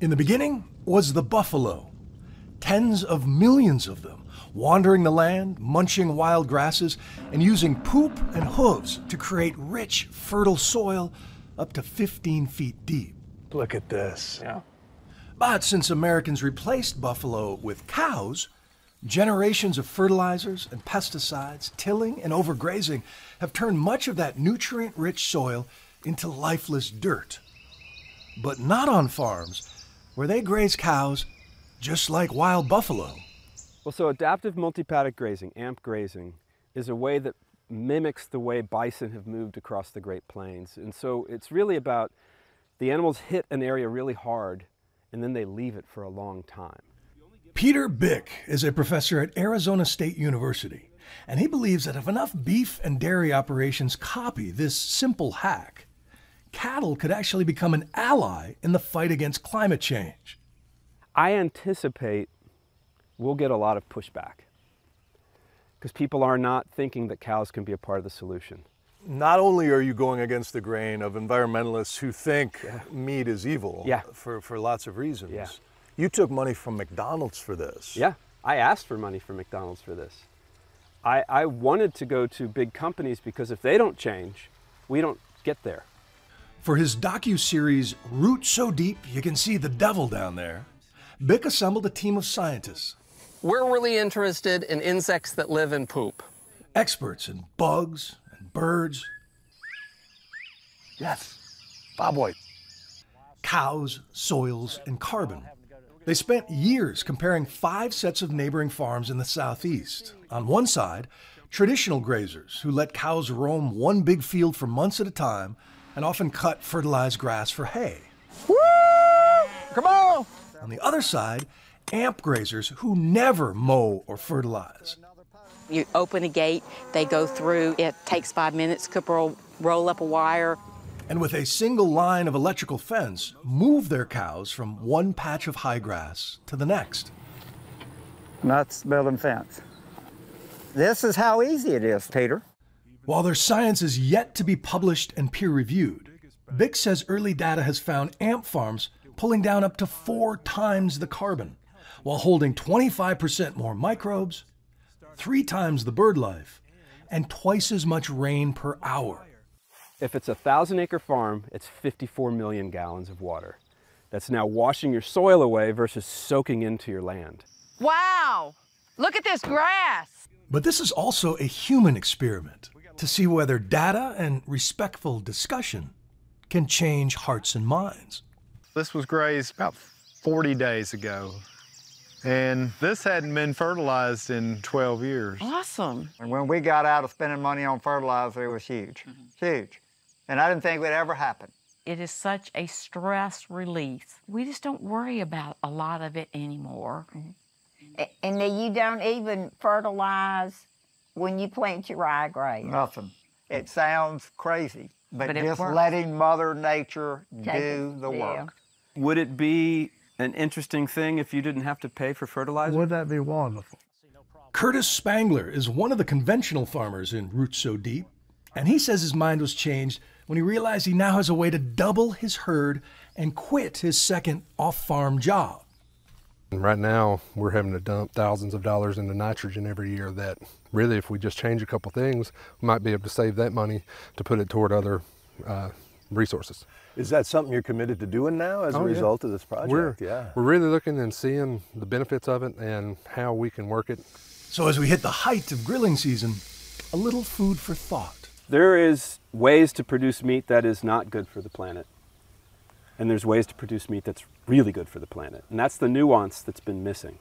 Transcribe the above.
In the beginning was the buffalo. Tens of millions of them, wandering the land, munching wild grasses, and using poop and hooves to create rich, fertile soil up to 15 feet deep. Look at this. Yeah. But since Americans replaced buffalo with cows, generations of fertilizers and pesticides, tilling and overgrazing have turned much of that nutrient rich soil into lifeless dirt. But not on farms where they graze cows just like wild buffalo. Well, so adaptive multi-paddock grazing, AMP grazing, is a way that mimics the way bison have moved across the Great Plains. And so it's really about the animals hit an area really hard and then they leave it for a long time. Peter Byck is a professor at Arizona State University, and he believes that if enough beef and dairy operations copy this simple hack, cattle could actually become an ally in the fight against climate change. I anticipate we'll get a lot of pushback because people are not thinking that cows can be a part of the solution. Not only are you going against the grain of environmentalists who think meat is evil Yeah. for, for lots of reasons. Yeah. You took money from McDonald's for this. Yeah, I asked for money from McDonald's for this. I, I wanted to go to big companies because if they don't change, we don't get there. For his docu-series Root So Deep You Can See the Devil Down There, Byck assembled a team of scientists, We're really interested in insects that live in poop. experts in bugs and birds, Yes. Bobboy. cows, soils, and carbon. They spent years comparing five sets of neighboring farms in the southeast. On one side, traditional grazers who let cows roam one big field for months at a time and often cut fertilized grass for hay. Woo! Come on! On the other side, amp grazers who never mow or fertilize. You open a gate, they go through. It takes five minutes. Cooper will roll up a wire. And with a single line of electrical fence, move their cows from one patch of high grass to the next. Nuts building fence. This is how easy it is, Peter. While their science is yet to be published and peer reviewed, Byck says early data has found amp farms pulling down up to four times the carbon while holding 25% more microbes, three times the bird life, and twice as much rain per hour. If it's a thousand acre farm, it's 54 million gallons of water. That's now washing your soil away versus soaking into your land. Wow! Look at this grass. But this is also a human experiment to see whether data and respectful discussion can change hearts and minds. This was grazed about 40 days ago. And this hadn't been fertilized in 12 years. Awesome. And when we got out of spending money on fertilizer, it was huge, mm-hmm. huge. And I didn't think it would ever happen. It is such a stress relief. We just don't worry about a lot of it anymore. A- And then you don't even fertilize when you plant your rye ryegrass. Nothing. It sounds crazy, but, But just letting Mother Nature Take do the yeah. work. Would it be an interesting thing if you didn't have to pay for fertilizer? Would that be wonderful? Curtis Spangler is one of the conventional farmers in Roots So Deep, and he says his mind was changed when he realized he now has a way to double his herd and quit his second off farm job. And right now, we're having to dump thousands of dollars into nitrogen every year. That really, if we just change a couple things, we might be able to save that money to put it toward other uh, resources. Is that something you're committed to doing now as a Oh, yeah. result of this project? We're, yeah. we're really looking and seeing the benefits of it and how we can work it. So as we hit the height of grilling season, a little food for thought. There is ways to produce meat that is not good for the planet. And there's ways to produce meat that's really good for the planet. And that's the nuance that's been missing.